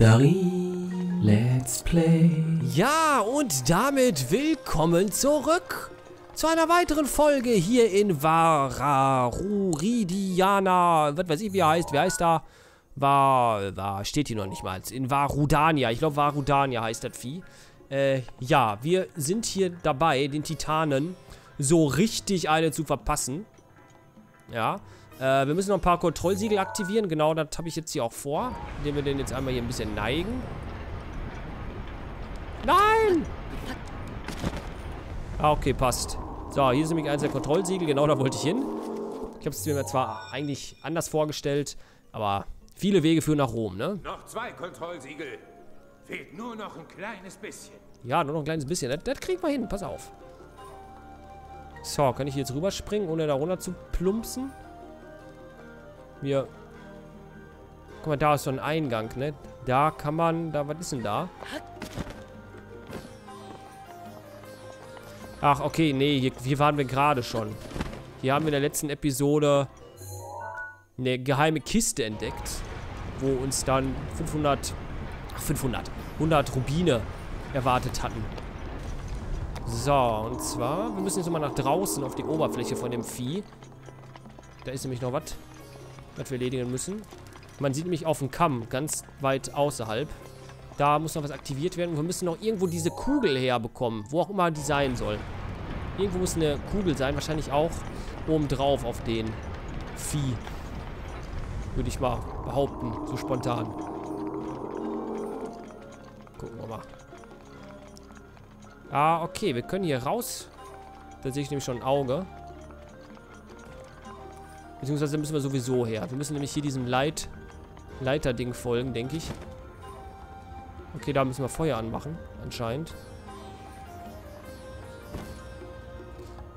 Darin, let's play. Ja, und damit willkommen zurück zu einer weiteren Folge hier in Vararuridiana. Was weiß ich, wie er heißt. Wer heißt da? War, war, steht hier noch nicht mal. In Varudania. Ich glaube, Varudania heißt das Vieh. Äh, ja, wir sind hier dabei, den Titanen so richtig eine zu verpassen. Ja, äh, wir müssen noch ein paar Kontrollsiegel aktivieren. Genau, das habe ich jetzt hier auch vor. Indem wir den jetzt einmal hier ein bisschen neigen. Nein! Ah, okay, passt. So, hier ist nämlich eins der Kontrollsiegel. Genau, da wollte ich hin. Ich habe es mir zwar eigentlich anders vorgestellt, aber viele Wege führen nach Rom, ne? Noch zwei Kontrollsiegel. Fehlt nur noch ein kleines bisschen. Ja, nur noch ein kleines bisschen. Das, das kriegen wir hin, pass auf. So, kann ich jetzt rüberspringen, ohne da runter zu plumpsen? Wir... Guck mal, da ist so ein Eingang, ne? Da kann man... Da, was ist denn da? Ach, okay, nee, hier, hier waren wir gerade schon. Hier haben wir in der letzten Episode eine geheime Kiste entdeckt, wo uns dann 500, ach 500, 100 Rubine erwartet hatten. So, und zwar, wir müssen jetzt nochmal nach draußen auf die Oberfläche von dem Vieh. Da ist nämlich noch was, was wir erledigen müssen. Man sieht nämlich auf dem Kamm, ganz weit außerhalb. Da muss noch was aktiviert werden. Und wir müssen noch irgendwo diese Kugel herbekommen, wo auch immer die sein soll. Irgendwo muss eine Kugel sein, wahrscheinlich auch oben drauf auf den Vieh. Würde ich mal behaupten, so spontan. Gucken wir mal. Ah, okay, wir können hier raus. Da sehe ich nämlich schon ein Auge. Beziehungsweise müssen wir sowieso her. Wir müssen nämlich hier diesem Leit Leiterding folgen, denke ich. Okay, da müssen wir Feuer anmachen, anscheinend.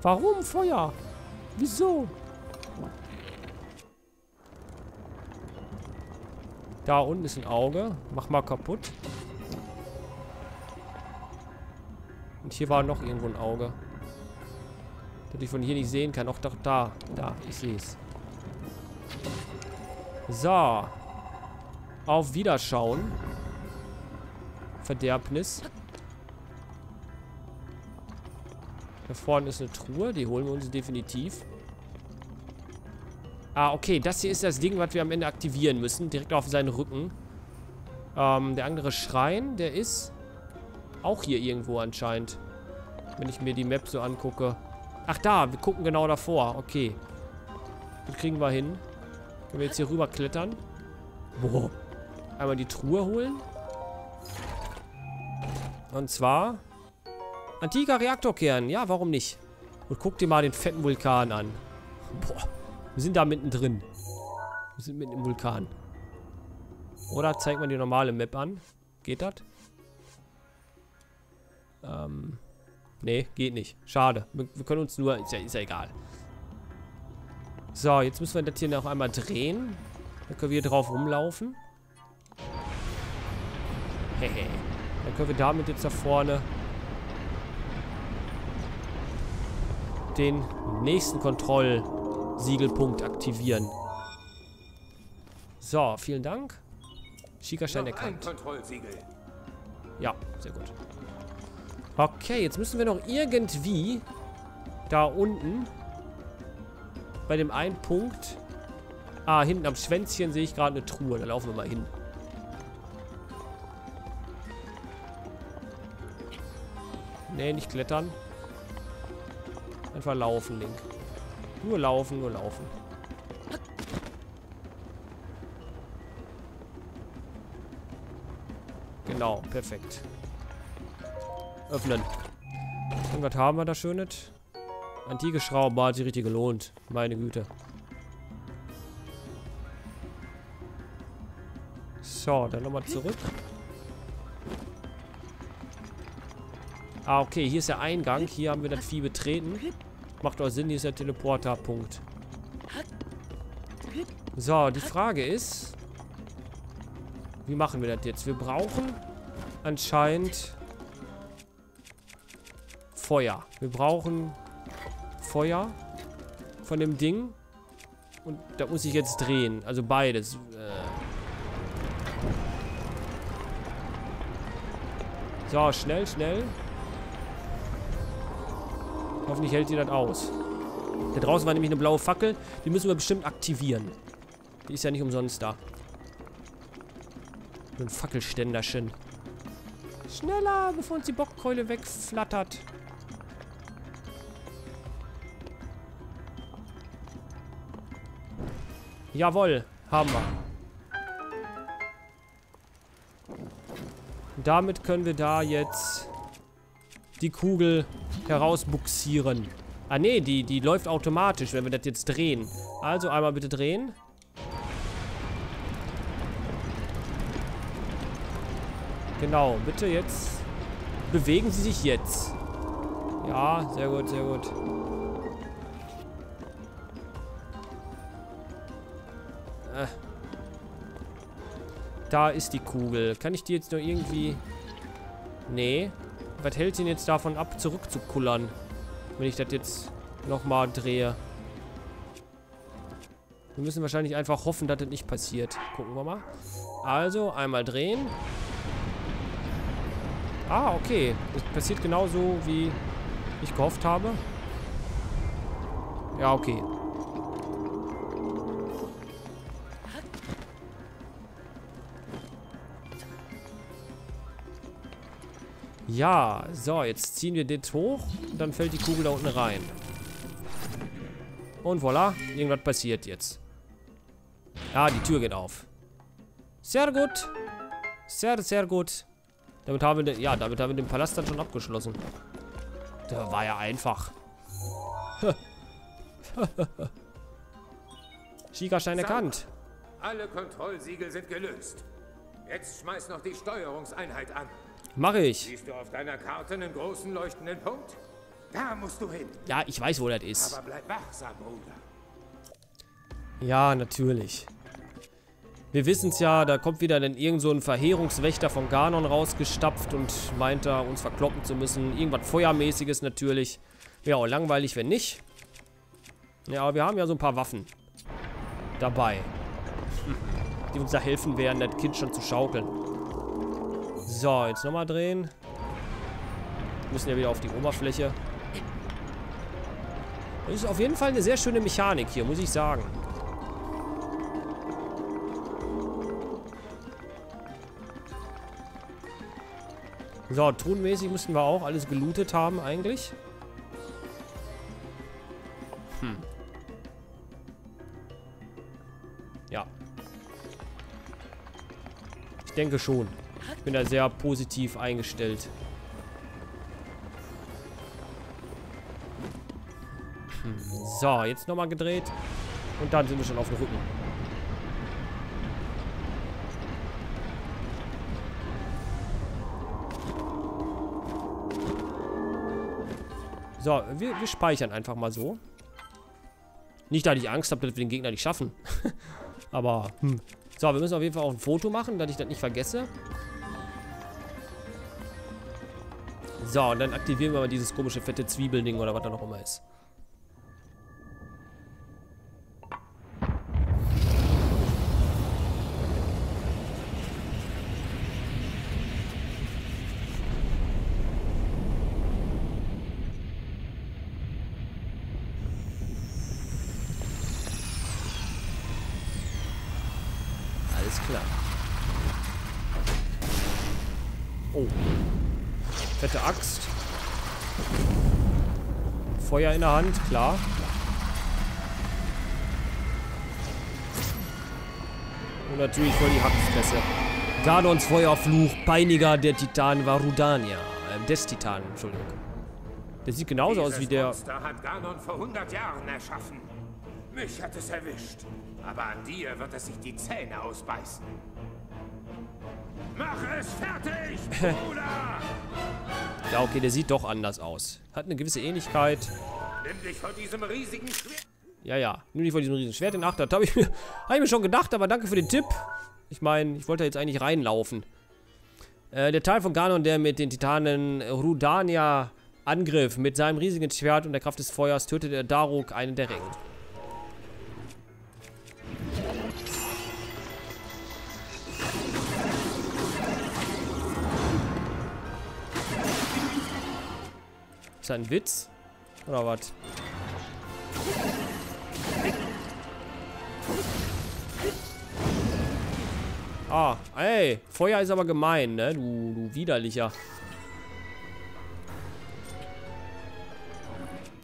Warum Feuer? Wieso? Da unten ist ein Auge. Mach mal kaputt. Und hier war noch irgendwo ein Auge. Das ich von hier nicht sehen kann. Auch doch da. Da, ich sehe es. So. Auf Wiederschauen. Verderbnis. Da vorne ist eine Truhe. Die holen wir uns definitiv. Ah, okay. Das hier ist das Ding, was wir am Ende aktivieren müssen. Direkt auf seinen Rücken. Ähm, der andere Schrein, der ist auch hier irgendwo anscheinend. Wenn ich mir die Map so angucke. Ach da, wir gucken genau davor. Okay. Das kriegen wir hin. Können wir jetzt hier rüber klettern. Boah. Einmal die Truhe holen. Und zwar... Antiker Reaktorkern. Ja, warum nicht? Und guck dir mal den fetten Vulkan an. Boah. Wir sind da mittendrin. Wir sind mitten im Vulkan. Oder zeigt man die normale Map an? Geht das? Ähm... Nee, geht nicht. Schade. Wir, wir können uns nur... Ist ja, ist ja egal. So, jetzt müssen wir das hier noch einmal drehen. Dann können wir hier drauf rumlaufen. Hehe. Dann können wir damit jetzt da vorne den nächsten Kontrollsiegelpunkt aktivieren. So, vielen Dank. Schickerstein erkannt. Ja, sehr gut. Okay, jetzt müssen wir noch irgendwie da unten bei dem einen Punkt. Ah, hinten am Schwänzchen sehe ich gerade eine Truhe. Da laufen wir mal hin. Nee, nicht klettern. Einfach laufen, Link. Nur laufen, nur laufen. Genau, perfekt. Öffnen. Und was haben wir da Schönes? Antike Schraube hat sich richtig gelohnt. Meine Güte. So, dann nochmal zurück. Ah, okay, hier ist der Eingang. Hier haben wir das Vieh betreten. Macht auch Sinn, hier ist der Teleporter-Punkt. So, die Frage ist... Wie machen wir das jetzt? Wir brauchen anscheinend Feuer. Wir brauchen Feuer von dem Ding. Und da muss ich jetzt drehen. Also beides. Äh So, schnell, schnell. Hoffentlich hält die das aus. Da draußen war nämlich eine blaue Fackel. Die müssen wir bestimmt aktivieren. Die ist ja nicht umsonst da. So ein Fackelständerchen. Schneller, bevor uns die Bockkeule wegflattert. Jawohl, haben wir. Damit können wir da jetzt die Kugel herausbuxieren. Ah nee, die, die läuft automatisch, wenn wir das jetzt drehen. Also einmal bitte drehen. Genau, bitte jetzt. Bewegen Sie sich jetzt. Ja, sehr gut, sehr gut. Da ist die Kugel. Kann ich die jetzt noch irgendwie... Nee. Was hält ihn jetzt davon ab, zurückzukullern? Wenn ich das jetzt nochmal drehe. Wir müssen wahrscheinlich einfach hoffen, dass das nicht passiert. Gucken wir mal. Also, einmal drehen. Ah, okay. Das passiert genauso, wie ich gehofft habe. Ja, okay. Ja, so, jetzt ziehen wir das hoch. Und dann fällt die Kugel da unten rein. Und voilà, irgendwas passiert jetzt. Ja, die Tür geht auf. Sehr gut. Sehr, sehr gut. Damit haben wir, den, ja, damit haben wir den Palast dann schon abgeschlossen. Der war ja einfach. Schiegerstein erkannt. Alle Kontrollsiegel sind gelöst. Jetzt schmeiß noch die Steuerungseinheit an. Mache ich. Siehst du auf deiner Karte einen großen leuchtenden Punkt? Da musst du hin. Ja, ich weiß, wo das ist. Aber bleib wachsam, Bruder. Ja, natürlich. Wir wissen es ja, da kommt wieder dann irgend so ein Verheerungswächter von Ganon rausgestapft und meint da, uns verkloppen zu müssen. Irgendwas Feuermäßiges natürlich. Wäre auch langweilig, wenn nicht. Ja, aber wir haben ja so ein paar Waffen dabei. Die uns da helfen werden, das Kind schon zu schaukeln. So, jetzt nochmal drehen. Müssen ja wieder auf die Oberfläche. Das ist auf jeden Fall eine sehr schöne Mechanik hier, muss ich sagen. So, tonmäßig müssten wir auch alles gelootet haben eigentlich. Hm. Ja. Ich denke schon. Ich bin da sehr positiv eingestellt. Hm. So, jetzt nochmal gedreht. Und dann sind wir schon auf dem Rücken. So, wir, wir speichern einfach mal so. Nicht, dass ich Angst habe, dass wir den Gegner nicht schaffen. Aber, hm. So, wir müssen auf jeden Fall auch ein Foto machen, dass ich das nicht vergesse. So, und dann aktivieren wir mal dieses komische fette Zwiebelding oder was da noch immer ist. Alles klar. Oh. Fette Axt. Feuer in der Hand, klar. Und natürlich voll die Hackfresse. Gadons Feuerfluch, Peiniger der Titan Varudania. Äh, des Titanen, Entschuldigung. Der sieht genauso aus wie der... Monster hat Ganon vor 100 Jahren erschaffen. Mich hat es erwischt. Aber an dir wird es sich die Zähne ausbeißen. Mach es fertig, Bruder! Ja, okay, der sieht doch anders aus. Hat eine gewisse Ähnlichkeit. Nimm dich von diesem riesigen Schwert. Ja, ja. Nimm dich von diesem riesen Schwert in Acht. Das habe ich, mir- hab ich mir schon gedacht, aber danke für den Tipp. Ich meine, ich wollte jetzt eigentlich reinlaufen. Äh, der Teil von Ganon, der mit den Titanen Rudania angriff, mit seinem riesigen Schwert und der Kraft des Feuers tötete Daruk einen der Ringe. Ist das ein Witz? Oder was? Ah, ey. Feuer ist aber gemein, ne? Du, du widerlicher.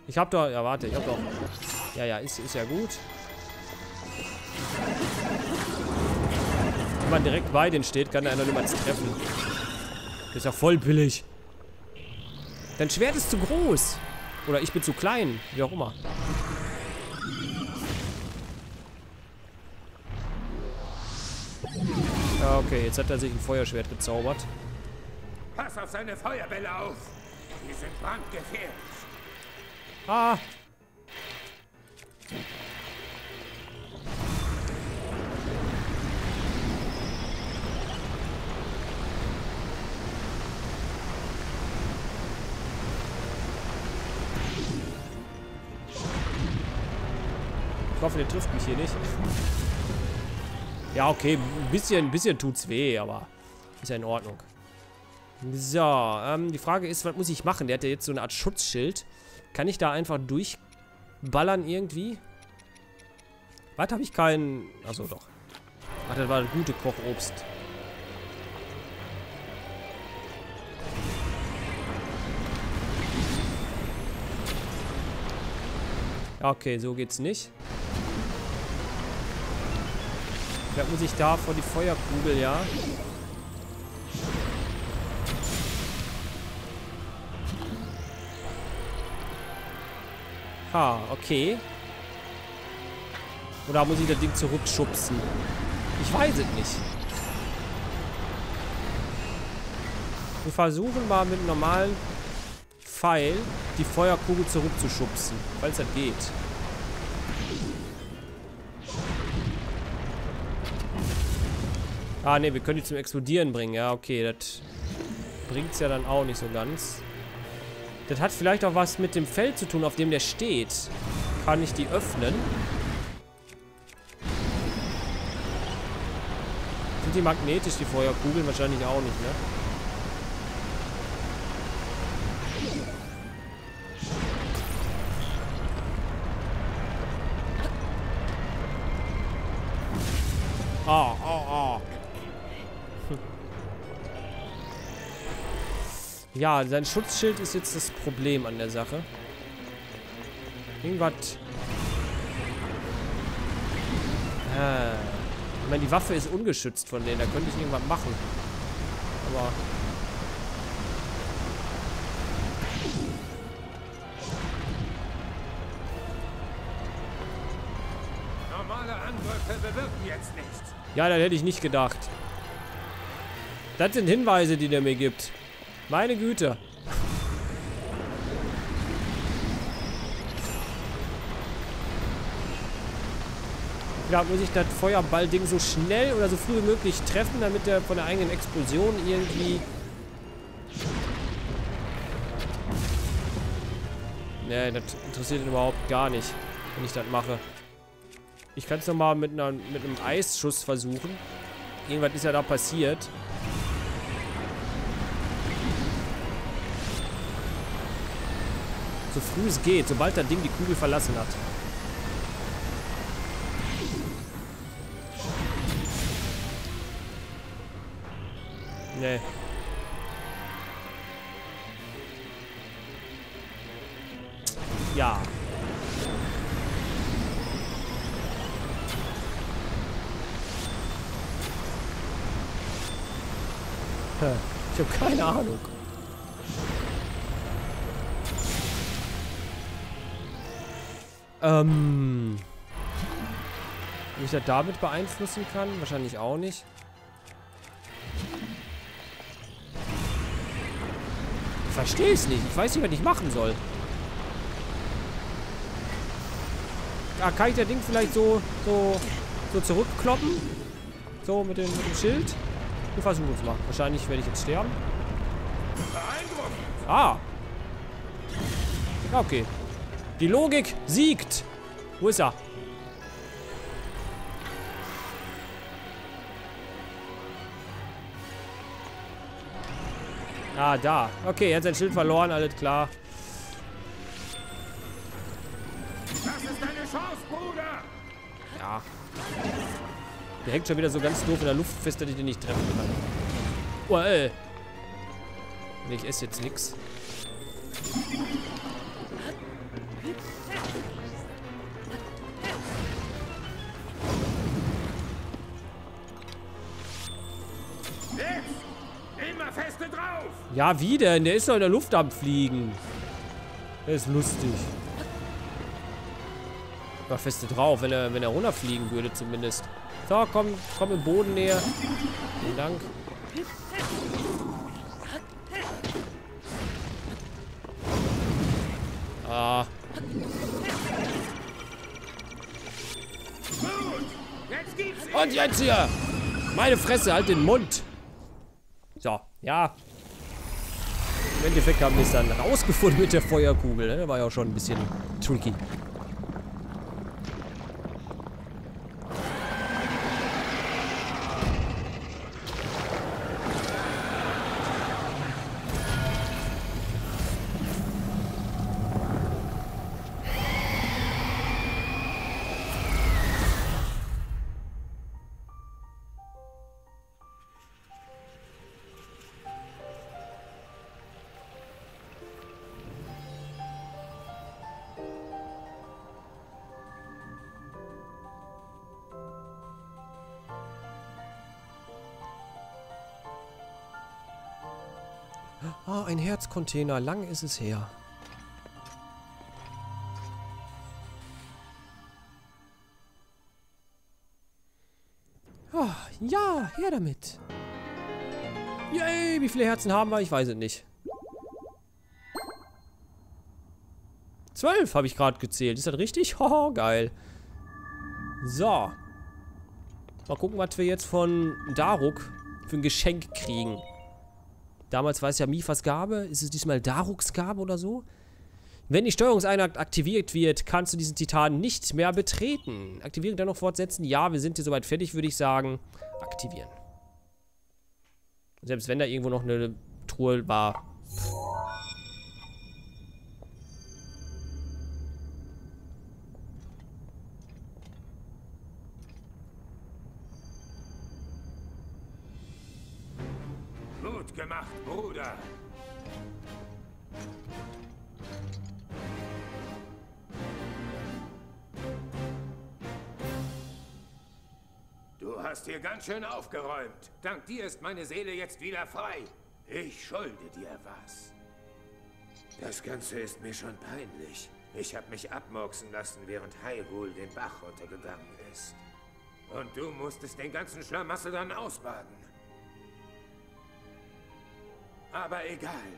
Ich hab doch... Ja, warte. Ich hab doch... Ja, ja. Ist, ist ja gut. Wenn man direkt bei denen steht, kann einer niemals treffen. Das ist ja voll billig. Dein Schwert ist zu groß. Oder ich bin zu klein. Wie auch immer. Ja, okay. Jetzt hat er sich ein Feuerschwert gezaubert. Pass auf seine Feuerbälle auf. Die sind brandgefährlich. Ah! Hoffe, der trifft mich hier nicht. Ja, okay, ein bisschen, ein bisschen tut's weh, aber ist ja in Ordnung. So, ähm, die Frage ist, was muss ich machen? Der hat ja jetzt so eine Art Schutzschild. Kann ich da einfach durchballern irgendwie? Was habe ich keinen... Achso, doch. Ach, das war gute Kochobst. Okay, so geht's nicht. Vielleicht muss ich da vor die Feuerkugel, ja. Ha, okay. Oder muss ich das Ding zurückschubsen? Ich weiß es nicht. Wir versuchen mal mit einem normalen Pfeil die Feuerkugel zurückzuschubsen, falls das geht. Ah, ne, wir können die zum Explodieren bringen. Ja, okay, das bringt es ja dann auch nicht so ganz. Das hat vielleicht auch was mit dem Feld zu tun, auf dem der steht. Kann ich die öffnen? Sind die magnetisch, die Feuerkugeln? Wahrscheinlich auch nicht, ne? Ja, sein Schutzschild ist jetzt das Problem an der Sache. Irgendwas... Ah. Ich meine, die Waffe ist ungeschützt von denen. Da könnte ich irgendwas machen. Aber... Normale Angriffe bewirken jetzt nichts. Ja, das hätte ich nicht gedacht. Das sind Hinweise, die der mir gibt. Meine Güte. Ja, muss ich das Feuerballding so schnell oder so früh wie möglich treffen, damit er von der eigenen Explosion irgendwie... Nee, das interessiert ihn überhaupt gar nicht, wenn ich das mache. Ich kann es nochmal mit, mit einem Eisschuss versuchen. Irgendwas ist ja da passiert. So früh es geht, sobald das Ding die Kugel verlassen hat. Nee. Ja. Ich habe keine Ahnung. Ähm. Ob ich das damit beeinflussen kann? Wahrscheinlich auch nicht. Ich verstehe es nicht. Ich weiß nicht, was ich machen soll. Ah, kann ich das Ding vielleicht so, so, so zurückkloppen? So, mit dem, mit dem Schild? Wir versuchen es mal. Wahrscheinlich werde ich jetzt sterben. Ah. Okay. Die Logik siegt. Wo ist er? Ah, da. Okay, er hat sein Schild verloren, alles klar. Das ist deine Chance, Bruder! Ja. Der hängt schon wieder so ganz doof in der Luft fest, dass ich den nicht treffen kann. Oh, ey. Nee, ich esse jetzt nichts. Ja, wie denn? Der ist doch in der Luft am Fliegen. Der ist lustig. War feste drauf, wenn er, wenn er runterfliegen würde zumindest. So, komm, komm im Boden näher. Vielen Dank. Ah, und jetzt hier. Meine Fresse, halt den Mund. So, ja. Im Endeffekt haben wir es dann rausgefunden mit der Feuerkugel. Ne? War ja auch schon ein bisschen tricky. Herzcontainer. Lang ist es her. Ah, ja, her damit. Yay, wie viele Herzen haben wir? Ich weiß es nicht. Zwölf habe ich gerade gezählt. Ist das richtig? Hoho, geil. So. Mal gucken, was wir jetzt von Daruk für ein Geschenk kriegen. Damals war es ja Mifas Gabe. Ist es diesmal Daruks Gabe oder so? Wenn die Steuerungseinheit aktiviert wird, kannst du diesen Titan nicht mehr betreten. Aktivierung dann noch fortsetzen? Ja, wir sind hier soweit fertig, würde ich sagen. Aktivieren. Selbst wenn da irgendwo noch eine Truhe war. Gut hast hier ganz schön aufgeräumt. Dank dir ist meine Seele jetzt wieder frei. Ich schulde dir was. Das Ganze ist mir schon peinlich. Ich habe mich abmurksen lassen, während Hyrule den Bach runtergegangen ist. Und du musstest den ganzen Schlamassel dann ausbaden. Aber egal.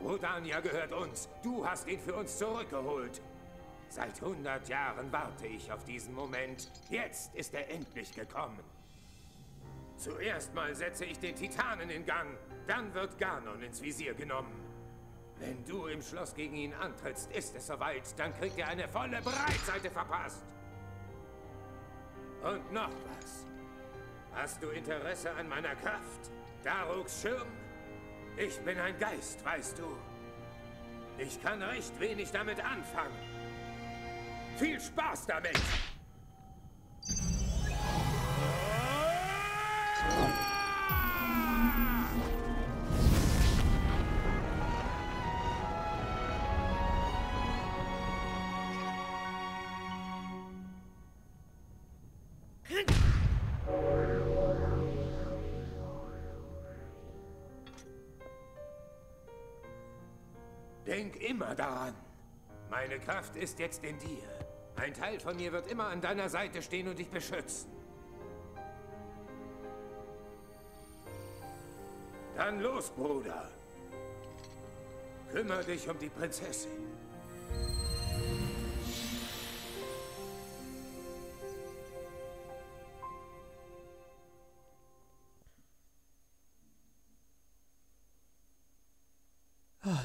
Rodania gehört uns. Du hast ihn für uns zurückgeholt. Seit 100 Jahren warte ich auf diesen Moment. Jetzt ist er endlich gekommen. Zuerst mal setze ich den Titanen in Gang. Dann wird Ganon ins Visier genommen. Wenn du im Schloss gegen ihn antrittst, ist es soweit. Dann kriegt er eine volle Breitseite verpasst. Und noch was. Hast du Interesse an meiner Kraft? Daruks Schirm? Ich bin ein Geist, weißt du. Ich kann recht wenig damit anfangen. Viel Spaß damit! Denk immer daran. Meine Kraft ist jetzt in dir. Ein Teil von mir wird immer an deiner Seite stehen und dich beschützen. Dann los, Bruder. Kümmer dich um die Prinzessin.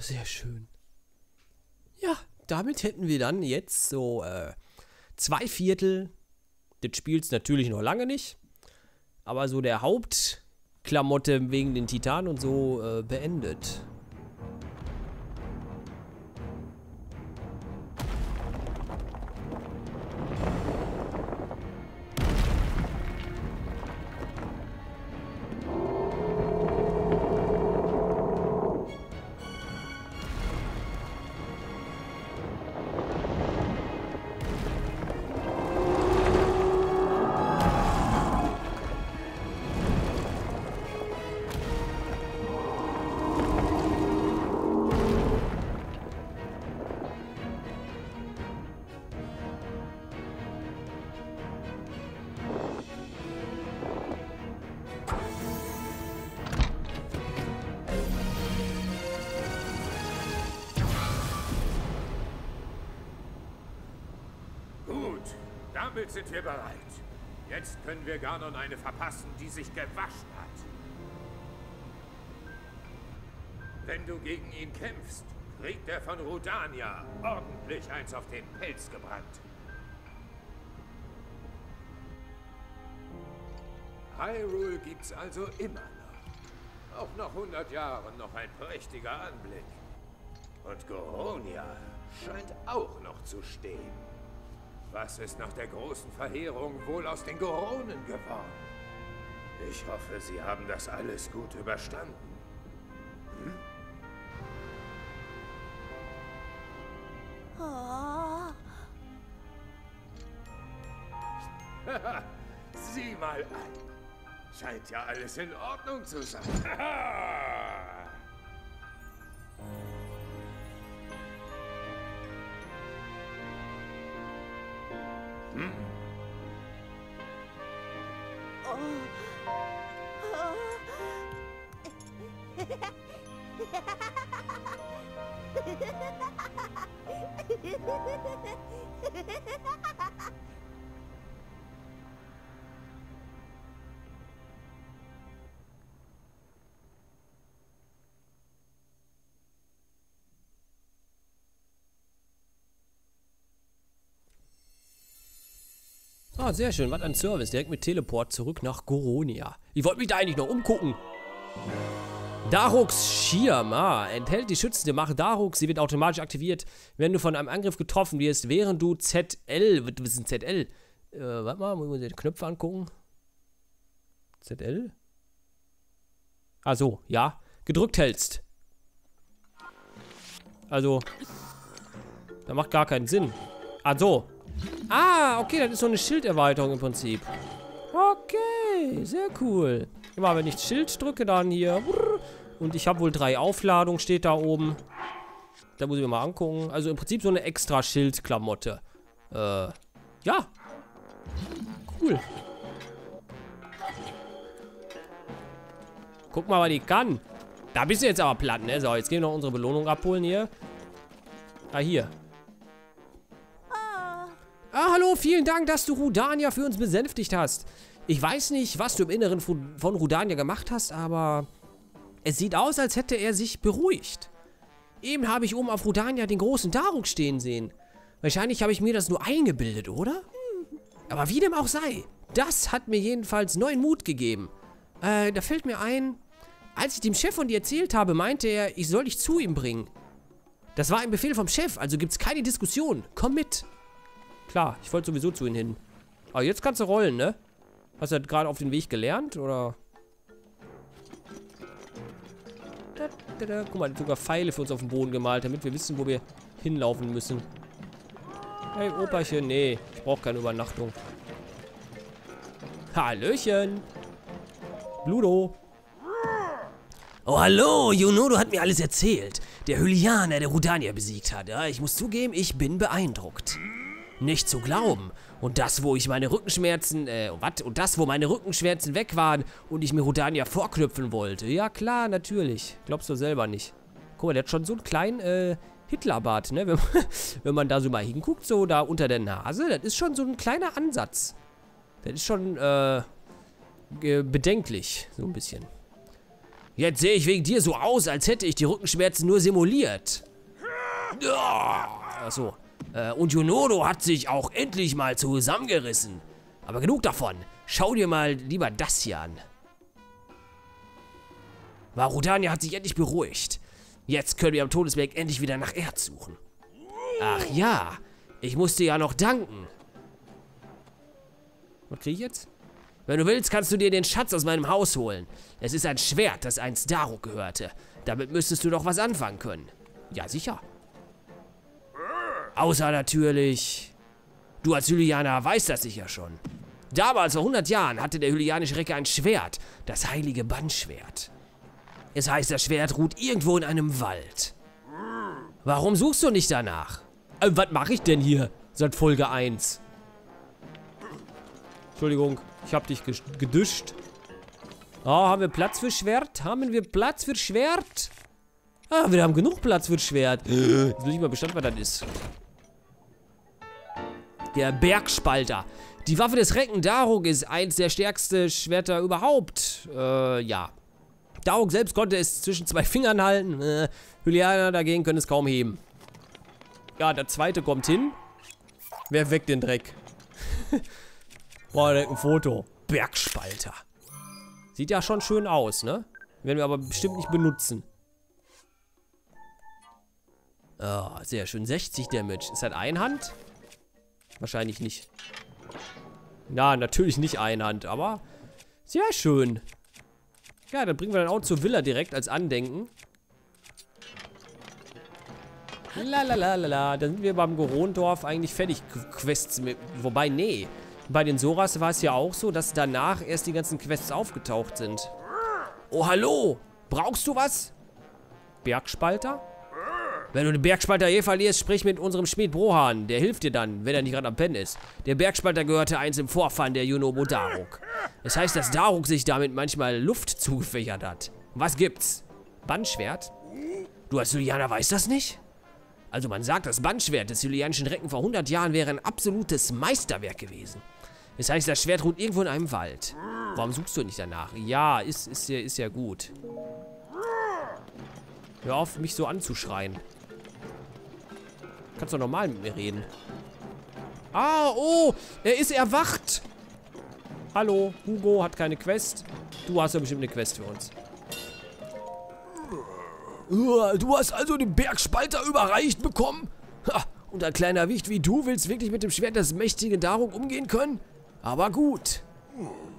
Sehr schön. Ja, damit hätten wir dann jetzt so äh, zwei Viertel des Spiels natürlich noch lange nicht. Aber so der Hauptklamotte wegen den Titanen und so äh, beendet. Damit sind wir bereit. Jetzt können wir Ganon eine verpassen, die sich gewaschen hat. Wenn du gegen ihn kämpfst, kriegt er von Rudania ordentlich eins auf den Pelz gebrannt. Hyrule gibt's also immer noch. Auch nach 100 Jahren noch ein prächtiger Anblick. Und Goronia scheint auch noch zu stehen. Was ist nach der großen Verheerung wohl aus den Goronen geworden? Ich hoffe, Sie haben das alles gut überstanden. Hm? Sieh mal an. Scheint ja alles in Ordnung zu sein. hm? Ah, sehr schön. Was ein Service. Direkt mit Teleport zurück nach Goronia. Ich wollte mich da eigentlich noch umgucken. Daruks Schirm. Ah, enthält die schützende Macht Daruks. Sie wird automatisch aktiviert, wenn du von einem Angriff getroffen wirst, während du ZL... Was ist ein ZL? Äh, warte mal, muss ich mir die Knöpfe angucken. ZL? Ah, so, ja. Gedrückt hältst. Also, da macht gar keinen Sinn. Ah, so. Ah, okay, das ist so eine Schilderweiterung im Prinzip. Okay, sehr cool. Immer wenn ich Schild drücke, dann hier. Und ich habe wohl drei Aufladungen, steht da oben. Da muss ich mir mal angucken. Also im Prinzip so eine extra Schildklamotte. Äh, ja. Cool. Guck mal, was die kann. Da bist du jetzt aber platt, ne? So, jetzt gehen wir noch unsere Belohnung abholen hier. Ah, hier. Ah, hallo, vielen Dank, dass du Rudania für uns besänftigt hast. Ich weiß nicht, was du im Inneren von, Rudania gemacht hast, aber es sieht aus, als hätte er sich beruhigt. Eben habe ich oben auf Rudania den großen Daruk stehen sehen. Wahrscheinlich habe ich mir das nur eingebildet, oder? Aber wie dem auch sei, das hat mir jedenfalls neuen Mut gegeben. Äh, da fällt mir ein, als ich dem Chef von dir erzählt habe, meinte er, ich soll dich zu ihm bringen. Das war ein Befehl vom Chef, also gibt's keine Diskussion. Komm mit. Klar, ich wollte sowieso zu ihnen hin. Aber jetzt kannst du rollen, ne? Hast du gerade auf den Weg gelernt, oder? Da, da, da. Guck mal, sogar Pfeile für uns auf den Boden gemalt, damit wir wissen, wo wir hinlaufen müssen. Hey, Operchen, nee, ich brauche keine Übernachtung. Hallöchen. Bludo. Oh, hallo, Junodo hat mir alles erzählt. Der Hylianer, der Rudania besiegt hat. Ja, ich muss zugeben, ich bin beeindruckt. Nicht zu glauben. Und das, wo ich meine Rückenschmerzen, äh, was? Und das, wo meine Rückenschmerzen weg waren und ich mir Rudania vorknüpfen wollte. Ja, klar, natürlich. Glaubst du selber nicht. Guck mal, der hat schon so einen kleinen, äh, Hitlerbart, ne? Wenn man, wenn man da so mal hinguckt, so da unter der Nase, das ist schon so ein kleiner Ansatz. Das ist schon, äh, bedenklich, so ein bisschen. Jetzt sehe ich wegen dir so aus, als hätte ich die Rückenschmerzen nur simuliert. Achso. Äh, und Junodo hat sich auch endlich mal zusammengerissen. Aber genug davon. Schau dir mal lieber das hier an. Varudania hat sich endlich beruhigt. Jetzt können wir am Todesberg endlich wieder nach Erz suchen. Ach ja, ich musste ja noch danken. Was krieg ich jetzt? Wenn du willst, kannst du dir den Schatz aus meinem Haus holen. Es ist ein Schwert, das einst Daruk gehörte. Damit müsstest du doch was anfangen können. Ja, sicher. Außer natürlich, du als Hylianer weißt das sicher schon. Damals, vor 100 Jahren, hatte der hylianische Recke ein Schwert, das heilige Bandschwert. Es heißt, das Schwert ruht irgendwo in einem Wald. Warum suchst du nicht danach? Äh, was mache ich denn hier? Seit Folge 1. Entschuldigung, ich habe dich gedischt. Oh, haben wir Platz für Schwert? Haben wir Platz für Schwert? Ah, wir haben genug Platz für Schwert. Jetzt will ich mal bestimmt, was das ist. Der Bergspalter. Die Waffe des Recken Daruk ist eins der stärksten Schwerter überhaupt. Äh, ja. Daruk selbst konnte es zwischen zwei Fingern halten. Äh, Hylianer dagegen können es kaum heben. Ja, der zweite kommt hin. Wer weckt den Dreck? Boah, ein Foto. Bergspalter. Sieht ja schon schön aus, ne? Werden wir aber bestimmt nicht benutzen. Oh, sehr schön. 60 Damage. Ist das Einhand? Wahrscheinlich nicht. Na, natürlich nicht Einhand, aber sehr schön. Ja, dann bringen wir dann auch zur Villa direkt als Andenken. Lalalala, dann sind wir beim Gorondorf eigentlich fertig. Quests mit, wobei, nee. Bei den Soras war es ja auch so, dass danach erst die ganzen Quests aufgetaucht sind. Oh, hallo! Brauchst du was? Bergspalter? Wenn du den Bergspalter je verlierst, sprich mit unserem Schmied Brohan. Der hilft dir dann, wenn er nicht gerade am Pen ist. Der Bergspalter gehörte eins im Vorfahren der Junobo Daruk. Das heißt, dass Daruk sich damit manchmal Luft zugefächert hat. Was gibt's? Bandschwert? Du als Julianer weißt das nicht? Also man sagt, das Bandschwert des julianischen Recken vor 100 Jahren wäre ein absolutes Meisterwerk gewesen. Das heißt, das Schwert ruht irgendwo in einem Wald. Warum suchst du nicht danach? Ja, ist, ist, ja, ist ja gut. Hör auf, mich so anzuschreien. Kannst doch normal mit mir reden. Ah, oh, er ist erwacht. Hallo, Hugo hat keine Quest. Du hast ja bestimmt eine Quest für uns. Du hast also den Bergspalter überreicht bekommen? Und ein kleiner Wicht wie du willst wirklich mit dem Schwert des mächtigen Darung umgehen können? Aber gut.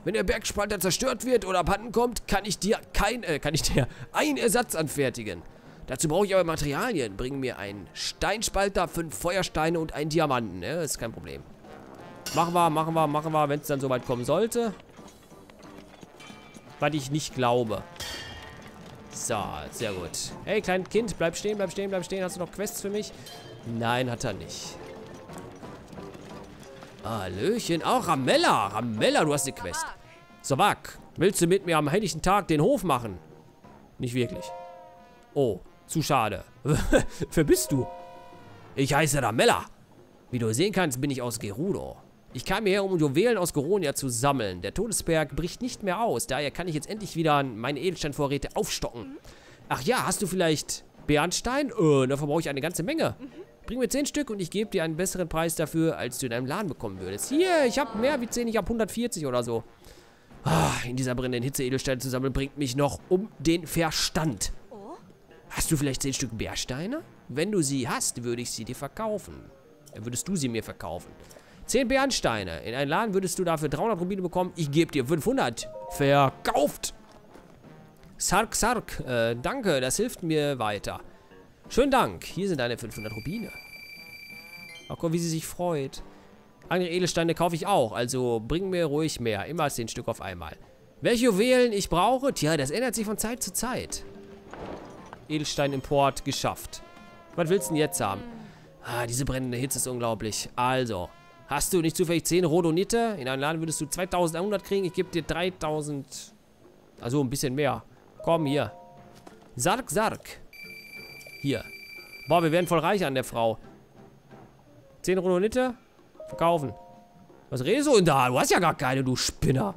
Wenn der Bergspalter zerstört wird oder abhanden kommt, kann ich dir kein, äh, kann ich dir einen Ersatz anfertigen. Dazu brauche ich aber Materialien. Bring mir einen Steinspalter, fünf Feuersteine und einen Diamanten. Ne? Das ist kein Problem. Machen wir, machen wir, machen wir, wenn es dann soweit kommen sollte. Was ich nicht glaube. So, sehr gut. Hey, kleines Kind, bleib stehen, bleib stehen, bleib stehen. Hast du noch Quests für mich? Nein, hat er nicht. Hallöchen. Auch oh, Ramella. Ramella, du hast eine Quest. Sobak, willst du mit mir am heiligen Tag den Hof machen? Nicht wirklich. Oh, zu schade. Wer bist du? Ich heiße Ramella. Wie du sehen kannst, bin ich aus Gerudo. Ich kam hierher, um Juwelen aus Goronia zu sammeln. Der Todesberg bricht nicht mehr aus. Daher kann ich jetzt endlich wieder meine Edelsteinvorräte aufstocken. Ach ja, hast du vielleicht Bernstein? Äh, dafür brauche ich eine ganze Menge. Bring mir 10 Stück und ich gebe dir einen besseren Preis dafür, als du in einem Laden bekommen würdest. Hier, ich habe mehr wie 10, ich habe 140 oder so. Ah, in dieser brennenden Hitze Edelsteine zu sammeln, bringt mich noch um den Verstand. Hast du vielleicht 10 Stück Bärsteine? Wenn du sie hast, würde ich sie dir verkaufen. Dann würdest du sie mir verkaufen. 10 Bernsteine. In einen Laden würdest du dafür 300 Rubine bekommen. Ich gebe dir 500. Verkauft. Sark, Sark. Äh, danke, das hilft mir weiter. Schönen Dank. Hier sind deine 500 Rubine. Ach guck, wie sie sich freut. Andere Edelsteine kaufe ich auch, also bring mir ruhig mehr. Immer 10 Stück auf einmal. Welche Juwelen ich brauche? Tja, das ändert sich von Zeit zu Zeit. Edelsteinimport geschafft. Was willst du denn jetzt haben? Ah, diese brennende Hitze ist unglaublich. Also, hast du nicht zufällig 10 Rodonite? In einem Laden würdest du 2100 kriegen. Ich gebe dir 3000. Also ein bisschen mehr. Komm, hier. Sarg, Sarg. Hier. Boah, wir werden voll reich an der Frau. 10 Rodonite? Verkaufen. Was redest du denn da? Du hast ja gar keine, du Spinner.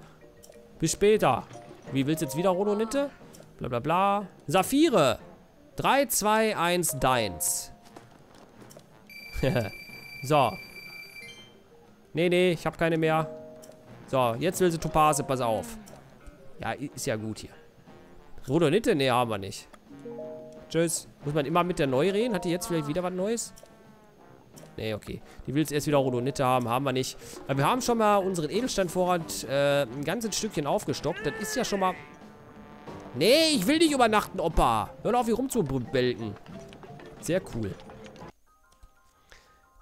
Bis später. Wie, willst du jetzt wieder Rodonite? Bla bla bla. Saphire. 3, 2, 1, deins. so. Nee, nee, ich habe keine mehr. So, jetzt will sie Topase, pass auf. Ja, ist ja gut hier. Rodonite? Nee, haben wir nicht. Tschüss. Muss man immer mit der neu reden? Hat die jetzt vielleicht wieder was Neues? Nee, okay. Die will jetzt erst wieder Rodonite haben. Haben wir nicht. Aber wir haben schon mal unseren Edelsteinvorrat äh, ein ganzes Stückchen aufgestockt. Das ist ja schon mal Nee, ich will nicht übernachten, Opa. Hör auf, hier rumzubelken. Sehr cool.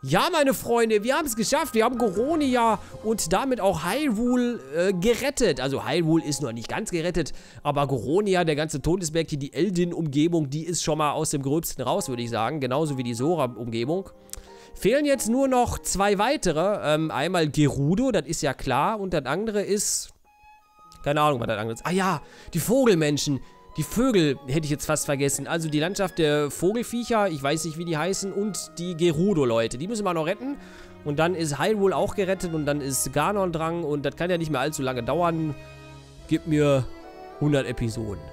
Ja, meine Freunde, wir haben es geschafft. Wir haben Goronia und damit auch Hyrule äh, gerettet. Also Hyrule ist noch nicht ganz gerettet, aber Goronia, der ganze Todesberg hier, die Eldin-Umgebung, die ist schon mal aus dem Gröbsten raus, würde ich sagen. Genauso wie die Sora-Umgebung. Fehlen jetzt nur noch zwei weitere. Ähm, einmal Gerudo, das ist ja klar. Und das andere ist keine Ahnung, was das angeht. Ah ja, die Vogelmenschen. Die Vögel hätte ich jetzt fast vergessen. Also die Landschaft der Vogelfiecher, ich weiß nicht, wie die heißen, und die Gerudo-Leute. Die müssen wir noch retten. Und dann ist Hyrule auch gerettet und dann ist Ganon dran und das kann ja nicht mehr allzu lange dauern. Gib mir 100 Episoden.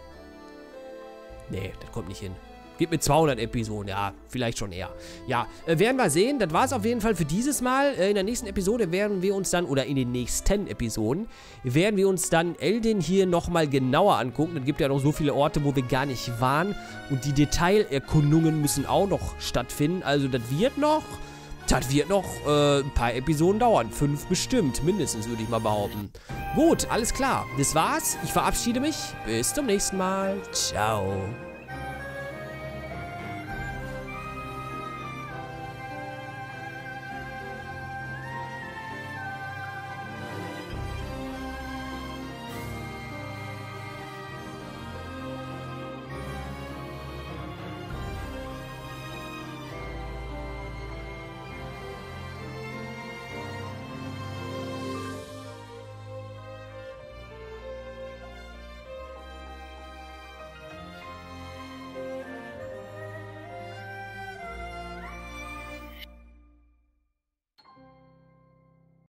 Nee, das kommt nicht hin. Gib mir 200 Episoden, ja, vielleicht schon eher. Ja, äh, werden wir sehen. Das war es auf jeden Fall für dieses Mal. Äh, in der nächsten Episode werden wir uns dann, oder in den nächsten Episoden, werden wir uns dann Elden hier nochmal genauer angucken. Es gibt ja noch so viele Orte, wo wir gar nicht waren. Und die Detailerkundungen müssen auch noch stattfinden. Also das wird noch... Das wird noch äh, ein paar Episoden dauern. Fünf bestimmt, mindestens, würde ich mal behaupten. Gut, alles klar. Das war's. Ich verabschiede mich. Bis zum nächsten Mal. Ciao.